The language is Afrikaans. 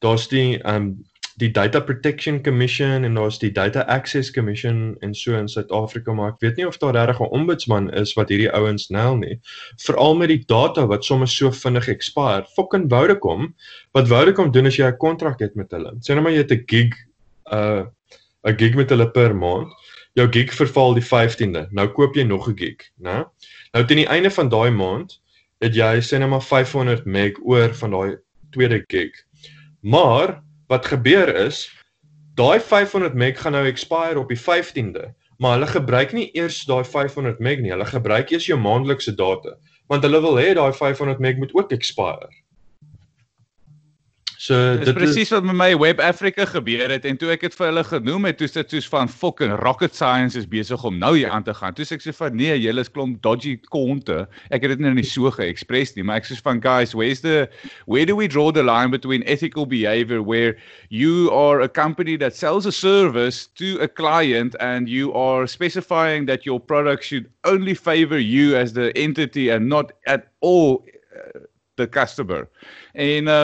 daar's die um, die Data Protection Commission en daar's die Data Access Commission in so in Suid-Afrika maar ek weet nie of daar regtig 'n ombudsman is wat hierdie ouens nel nie veral met die data wat sommer so vinnig expire fucking Vodacom wat Vodacom doen as jy 'n kontrak het met hulle. Sê nou maar jy het 'n gig uh 'n gig met hulle per maand. Jou gig verval die 15de nou koop jy nog 'n gig né? Nou teen die einde van daai maand het jy sê net maar 500 meg oor van daai tweede gig maar wat gebeur is daai 500 meg gaan nou expire op die 15de maar hulle gebruik nie eers daai 500 meg nie. Hulle gebruik eers jou maandelikse data. Want hulle wil hê daai 500 meg moet ook expire So dit is presies wat met my Web Africa gebeur het en toe ek dit vir hulle genoem het, toe sit soos van fucking rocket science is besig om nou hier aan te gaan. Toe sê ek so van nee, julle is klomp dodgy konte. Ek het dit nou nie so ge-express nie, maar ek sê van guys, where's the where do we draw the line between ethical behavior where you are a company that sells a service to a client and you are specifying that your product should only favor you as the entity and not at all uh, the customer. En uh,